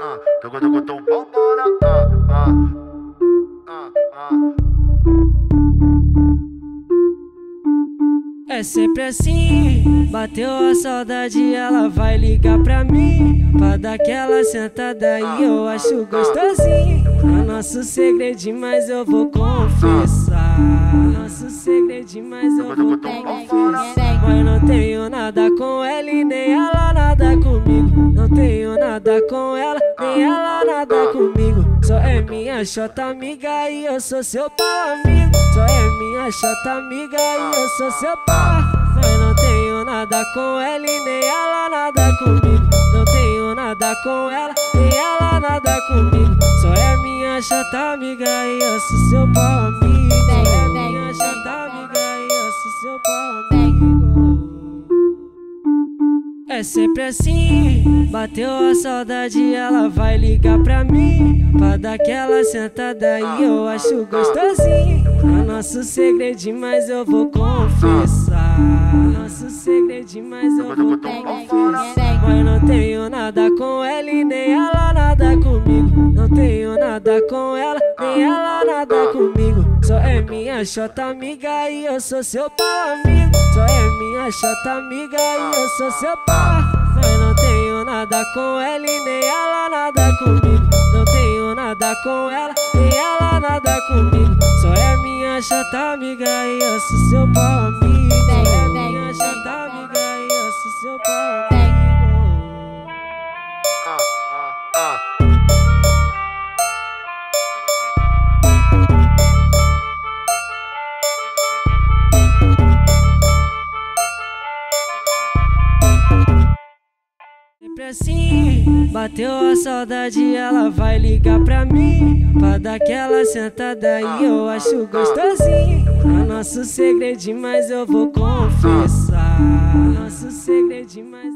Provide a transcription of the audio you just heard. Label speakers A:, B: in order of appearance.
A: ah, vambora, ah, ah, ah, ah.
B: É sempre assim, bateu a saudade, ela vai ligar pra mim. Pra dar aquela sentada e eu acho gostosinho. É nosso segredinho, mas eu vou confessar. Nosso segredinho, mas eu vou confessar. Mas não tenho nada com ela com ela, nem ela nada comigo. Só é minha chota amiga e eu sou seu pau amigo. Só é minha chota amiga e eu sou seu pau Mas não tenho nada com ela e nem ela nada comigo. Não tenho nada com ela, nem ela nada comigo. Só é minha chata amiga e eu sou seu pau amigo é sempre assim, bateu a saudade, ela vai ligar pra mim. Pra dar aquela sentada e eu acho gostosinho. É nosso segredinho, mas eu vou confessar. Nosso segredinho, mas eu vou confessar minha chota amiga e eu sou seu pau amigo. Só é minha chota amiga e eu sou seu pau. Mas não tenho nada com ela e nem ela nada comigo. Não tenho nada com ela, nem ela nada comigo. Só é minha chata amiga e eu sou seu pau amigo assim, bateu a saudade, ela vai ligar pra mim Pra dar aquela sentada e eu acho gostosinho. É nosso segredinho, mas eu vou confessar. Nosso segredinho, mas